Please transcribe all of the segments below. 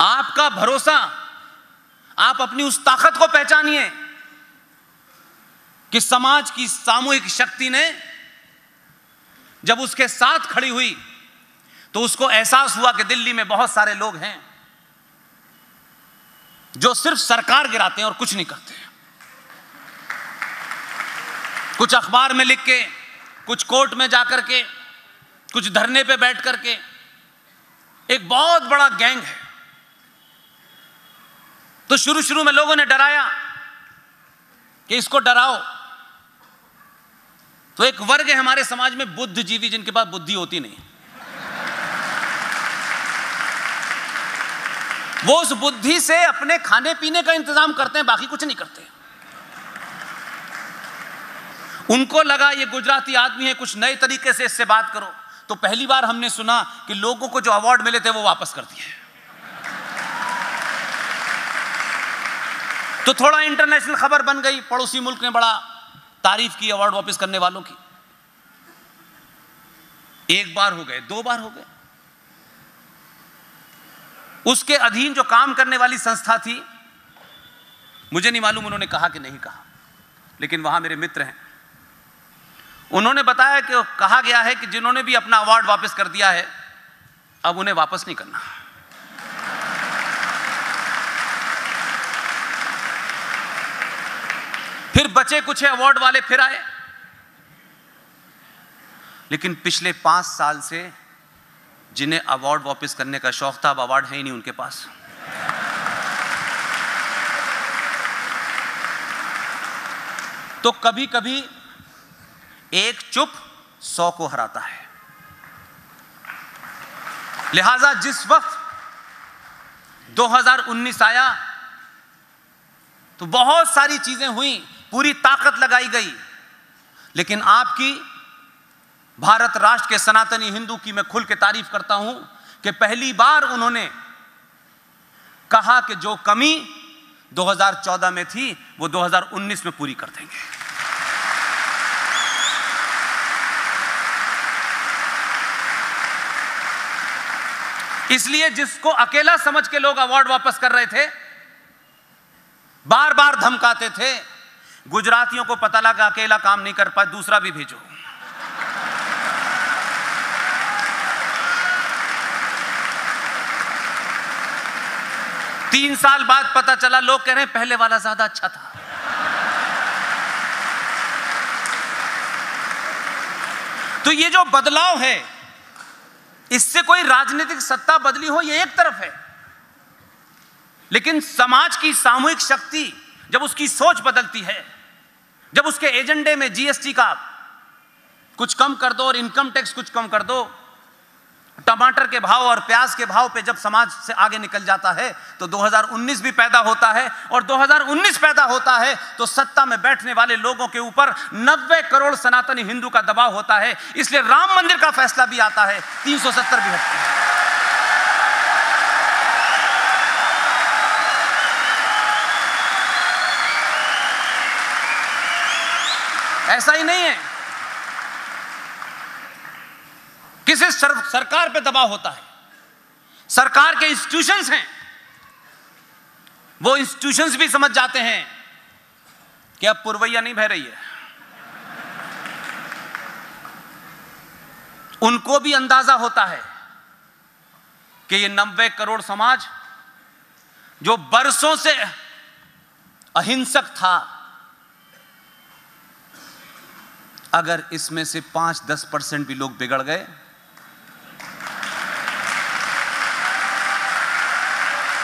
आपका भरोसा, आप अपनी उस ताकत को पहचानिए कि समाज की सामूहिक शक्ति ने जब उसके साथ खड़ी हुई तो उसको एहसास हुआ कि दिल्ली में बहुत सारे लोग हैं जो सिर्फ़ सरकार गिराते हैं और कुछ नहीं करते कुछ अखबार में लिख के, कुछ कोर्ट में जाकर के, कुछ धरने पे बैठ करके, एक बहुत बड़ा गैंग है। तो शुरू शुरू में लोगों ने डराया कि इसको डराओ। तो एक वर्ग है हमारे समाज में बुद्धिजीवी, जिनके पास बुद्धि होती नहीं। वो उस बुद्धि से अपने खाने पीने का इंतज़ाम करते हैं, बाकी कुछ नहीं करते। उनको लगा ये गुजराती आदमी है, कुछ नए तरीके से इससे बात करो। तो पहली बार हमने सुना कि लोगों को जो अवार्ड मिले थे, वो वापस कर दिए। तो थोड़ा इंटरनेशनल खबर बन गई, पड़ोसी मुल्क ने बड़ा तारीफ़ की अवार्ड वापस करने वालों की। एक बार हो गए, दो बार हो गए। उसके अधीन जो काम करने वाली संस्था थी, मुझे नहीं मालूम उन्होंने कहा कि नहीं कहा, लेकिन वहाँ मेरे मित्र हैं। उन्होंने बताया कि कहा गया है कि जिन्होंने भी अपना अवार्ड वापस कर दिया है, अब उन्हें वापस नहीं करना। बचे कुछ अवार्ड वाले फिर आए। लेकिन पिछले पाँच साल से जिन्हें अवार्ड वापस करने का शौक था, अब अवार्ड है ही नहीं उनके पास। तो कभी कभी एक चुप सौ को हराता है। लिहाजा जिस वक्त 2019 आया तो बहुत सारी चीज़ें हुई। पूरी ताकत लगाई गई। लेकिन आपकी भारत राष्ट्र के सनातनी हिंदू की मैं खुल के तारीफ़ करता हूँ कि पहली बार उन्होंने कहा कि जो कमी 2014 में थी, वो 2019 में पूरी कर देंगे। इसलिए जिसको अकेला समझ के लोग अवार्ड वापस कर रहे थे बार बार धमकाते थे गुजरातियों को पता लगा अकेला काम नहीं कर पाए, दूसरा भी भेजो। तीन साल बाद पता चला, लोग कह रहे हैं, पहले वाला ज़्यादा अच्छा था। तो ये जो बदलाव है, इससे कोई राजनीतिक सत्ता बदली हो, ये एक तरफ़ है। लेकिन समाज की सामूहिक शक्ति जब उसकी सोच बदलती है जब उसके एजेंडे में जीएसटी का कुछ कम कर दो और इनकम टैक्स कुछ कम कर दो, टमाटर के भाव और प्याज के भाव पे जब समाज से आगे निकल जाता है तो 2019 भी पैदा होता है और 2019 पैदा होता है तो सत्ता में बैठने वाले लोगों के ऊपर 90 करोड़ सनातनी हिंदू का दबाव होता है। इसलिए राम मंदिर का फैसला भी आता है 370 भी हटते हैं। ऐसा ही नहीं है। किसी सर, सरकार पे दबाव होता है? सरकार के इंस्टीट्यूशंस हैं। वो इंस्टीट्यूशंस भी समझ जाते हैं कि अब पुरवैया नहीं बह रही है। उनको भी अंदाज़ा होता है कि ये नब्बे करोड़ समाज जो बरसों से अहिंसक था अगर इसमें से पाँच दस परसेंट भी लोग बिगड़ गए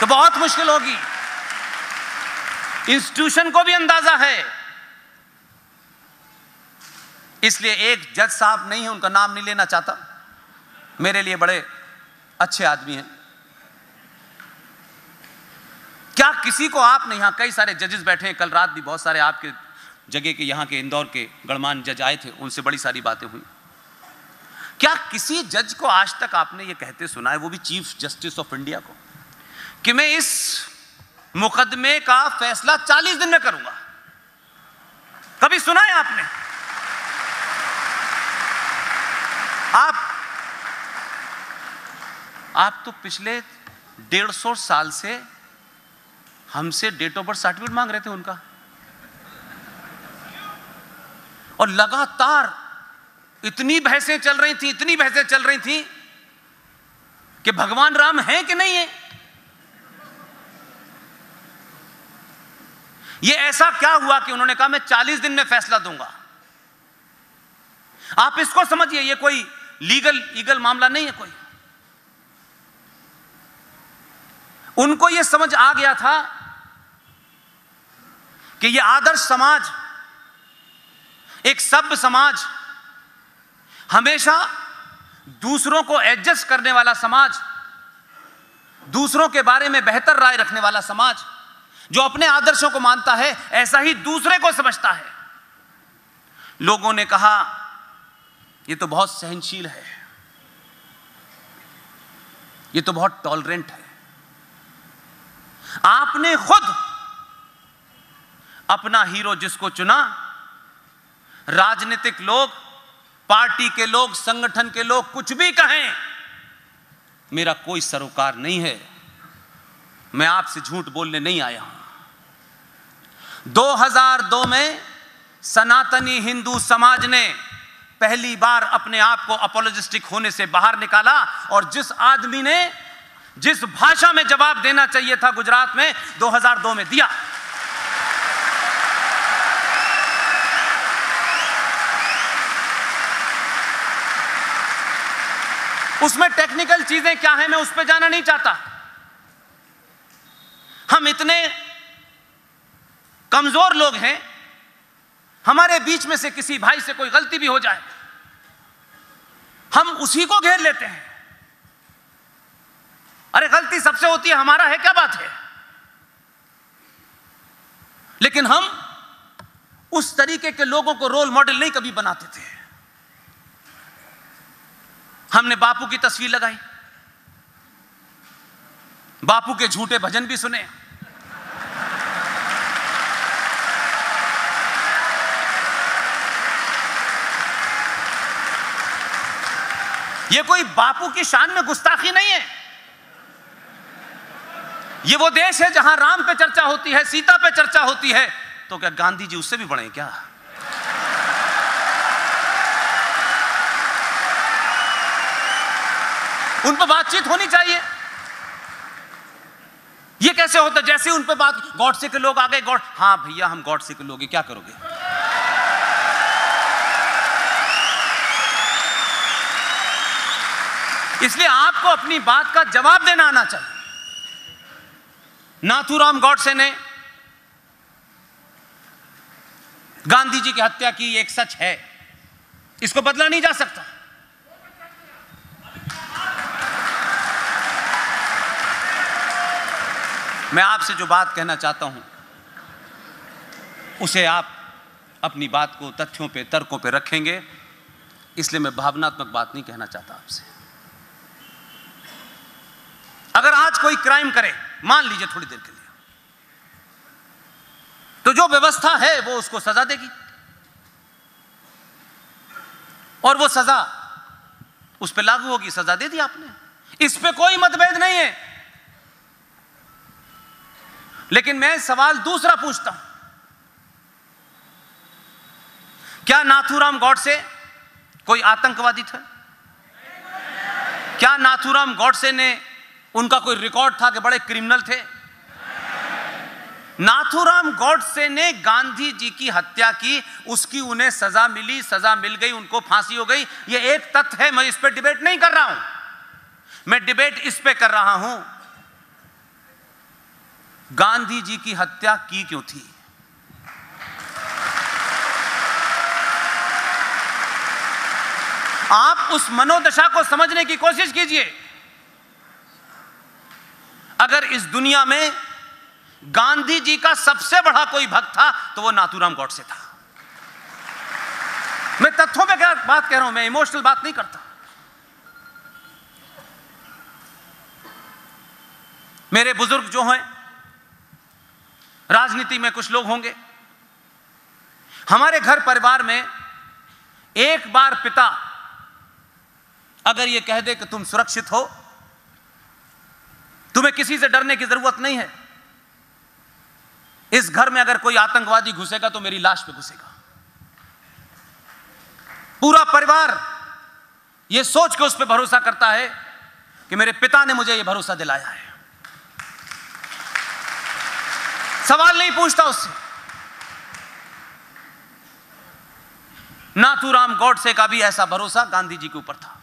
तो बहुत मुश्किल होगी। इंस्टीट्यूशन को भी अंदाज़ा है। इसलिए एक जज साहब नहीं है, उनका नाम नहीं लेना चाहता। मेरे लिए बड़े अच्छे आदमी हैं। क्या किसी को आप नहीं यहाँ कई सारे जजेस बैठे हैं, कल रात भी बहुत सारे आपके जगह के, यहाँ के, इंदौर के गणमान जज आए थे, उनसे बड़ी सारी बातें हुई। क्या किसी जज को आज तक आपने ये कहते सुना है, वो भी चीफ जस्टिस ऑफ़ इंडिया को, कि मैं इस मुकदमे का फैसला 40 दिन में करूँगा? कभी सुना है आपने? आप आप तो पिछले डेढ़ सौ साल से हमसे डेट ऑफ़ बर्थ सर्टिफिकेट मांग रहे थे उनका। और लगातार इतनी बहसें चल रही थी, इतनी बहसें चल रही थी कि भगवान राम हैं कि नहीं है? ये ऐसा क्या हुआ कि उन्होंने कहा, मैं चालीस दिन में फैसला दूँगा आप इसको समझिए, ये कोई लीगल लीगल मामला नहीं है कोई। उनको यह समझ आ गया था कि यह आदर्श समाज एक सभ्य समाज, हमेशा दूसरों को एडजस्ट करने वाला समाज, दूसरों के बारे में बेहतर राय रखने वाला समाज, जो अपने आदर्शों को मानता है, ऐसा ही दूसरे को समझता है। लोगों ने कहा यह तो बहुत सहनशील है। यह तो बहुत टॉलरेंट है। आपने खुद अपना हीरो जिसको चुना राजनीतिक लोग, पार्टी के लोग, संगठन के लोग कुछ भी कहें, मेरा कोई सरोकार नहीं है। मैं आपसे झूठ बोलने नहीं आया हूँ। 2002 में सनातनी हिंदू समाज ने पहली बार अपने आप को अपोलोजिस्टिक होने से बाहर निकाला और जिस आदमी ने, जिस भाषा में जवाब देना चाहिए था गुजरात में 2002 में दिया। उसमें टेक्निकल चीज़ें क्या है, मैं उस पर जाना नहीं चाहता। हम इतने कमज़ोर लोग हैं, हमारे बीच में से किसी भाई से कोई गलती भी हो जाए, हम उसी को घेर लेते हैं। अरे, गलती सबसे होती है, हमारा है, क्या बात है? लेकिन हम उस तरीके के लोगों को रोल मॉडल नहीं कभी बनाते थे। हमने बापू की तस्वीर लगाई। बापू के झूठे भजन भी सुने। ये कोई बापू की शान में गुस्ताखी नहीं है। ये वो देश है जहाँ राम पे चर्चा होती है, सीता पे चर्चा होती है। तो क्या गांधी जी उससे भी बढ़े क्या? उन पर बातचीत होनी चाहिए। ये कैसे होता जैसे उन पर बात, गॉड से के लोग आ गए, गॉड हाँ भैया, हम गॉड से के लोग क्या करोगे? इसलिए आपको अपनी बात का जवाब देना आना चाहिए। नाथुराम गॉडसे ने गांधी जी की हत्या की एक सच है। इसको बदला नहीं जा सकता। मैं आपसे जो बात कहना चाहता हूँ, उसे आप अपनी बात को तथ्यों पे, तर्कों पे रखेंगे। इसलिए मैं भावनात्मक बात नहीं कहना चाहता आपसे। अगर आज कोई क्राइम करे, मान लीजिए थोड़ी देर के लिए तो जो व्यवस्था है, वो उसको सजा देगी। और वो सजा, उस पर लागू होगी, सजा दे दी आपने। इस पे कोई मतभेद नहीं है। लेकिन मैं सवाल दूसरा पूछता हूँ। क्या नाथुराम गौडसे कोई आतंकवादी था? क्या नाथुराम गौडसे ने उनका कोई रिकॉर्ड था कि बड़े क्रिमिनल थे? नाथुराम गौडसे ने गांधी जी की हत्या की, उसकी उन्हें सजा मिली, सजा मिल गई, उनको फांसी हो गई। ये एक तथ्य है, मैं इस पर डिबेट नहीं कर रहा हूँ। मैं डिबेट इस पर कर रहा हूँ गांधी जी की हत्या की क्यों थी? आप उस मनोदशा को समझने की कोशिश कीजिए। अगर इस दुनिया में गांधी जी का सबसे बड़ा कोई भक्त था तो वो नाथुराम गौडसे था। मैं तथ्यों में क्या बात कह रहा हूँ? मैं इमोशनल बात नहीं करता। मेरे बुज़ुर्ग जो हैं राजनीति में कुछ लोग होंगे। हमारे घर परिवार में एक बार पिता अगर यह कह दे कि तुम सुरक्षित हो, तुम्हें किसी से डरने की ज़रूरत नहीं है। इस घर में अगर कोई आतंकवादी घुसेगा तो मेरी लाश पे घुसेगा। पूरा परिवार यह सोच के उस पर भरोसा करता है कि मेरे पिता ने मुझे यह भरोसा दिलाया है। सवाल नहीं पूछता उससे। नाथूराम गौडसे का भी ऐसा भरोसा गांधी जी के ऊपर था।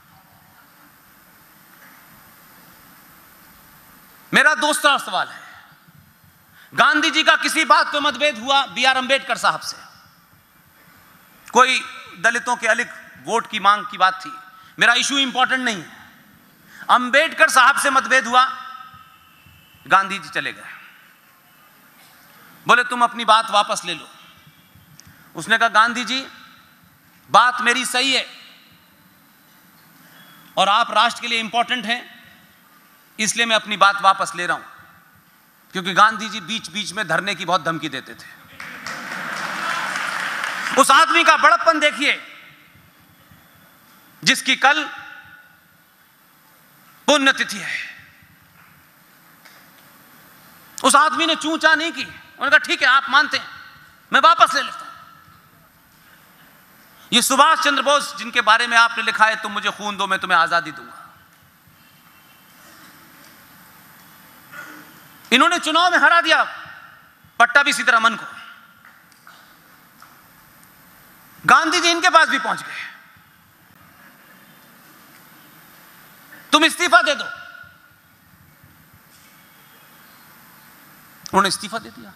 मेरा दूसरा सवाल है। गांधी जी का किसी बात पे मतभेद हुआ बी आर अंबेडकर साहब से? कोई दलितों के अलग वोट की मांग की बात थी। मेरा इशू इंपॉर्टेंट नहीं है। अंबेडकर साहब से मतभेद हुआ, गांधी जी चले गए। बोले, तुम अपनी बात वापस ले लो। उसने कहा, गांधी जी, बात मेरी सही है और आप राष्ट्र के लिए इंपॉर्टेंट हैं, इसलिए मैं अपनी बात वापस ले रहा हूँ, क्योंकि गांधी जी बीच बीच में धरने की बहुत धमकी देते थे। उस आदमी का बड़प्पन देखिए, जिसकी कल पुण्यतिथि है। उस आदमी ने चूचा नहीं की। उन्होंने कहा, ठीक है, आप मानते हैं। मैं वापस ले लेता हूँ। ये सुभाष चंद्र बोस जिनके बारे में आपने लिखा है, तुम मुझे खून दो, मैं तुम्हें आज़ादी दूँगा। इन्होंने चुनाव में हरा दिया, पट्टा भी सीतारमन को। गांधी जी इनके पास भी पहुँच गए। तुम इस्तीफा दे दो। उन्होंने इस्तीफा दे दिया।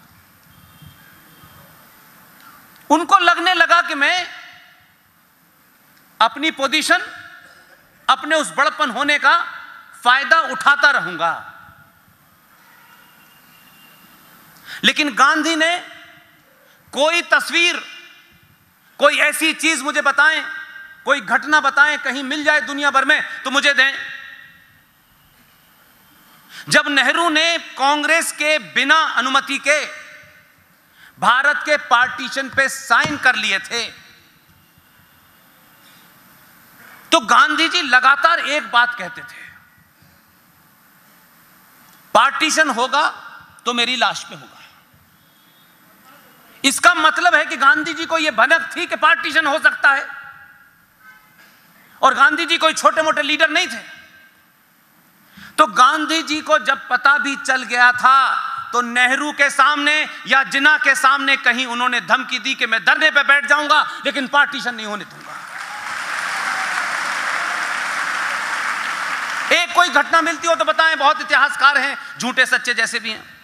उनको लगने लगा कि मैं अपनी पोजीशन, अपने उस बड़पन होने का फ़ायदा उठाता रहूँगा। लेकिन गांधी ने कोई तस्वीर, कोई ऐसी चीज़ मुझे बताएँ, कोई घटना बताएँ, कहीं मिल जाए दुनिया भर में तो मुझे दें। जब नेहरू ने कांग्रेस के बिना अनुमति के भारत के पार्टीशन पे साइन कर लिए थे। तो गांधी जी लगातार एक बात कहते थे। पार्टीशन होगा तो मेरी लाश पे होगा। इसका मतलब है कि गांधी जी को यह भनक थी कि पार्टीशन हो सकता है। और गांधी जी कोई छोटे मोटे लीडर नहीं थे। तो गांधी जी को जब पता भी चल गया था तो नेहरू के सामने या जिना के सामने कहीं उन्होंने धमकी दी कि मैं धरने पर बैठ जाऊँगा, लेकिन पार्टीशन नहीं होने दूँगा। एक कोई घटना मिलती हो तो बताएँ, बहुत इतिहासकार हैं, झूठे सच्चे जैसे भी हैं।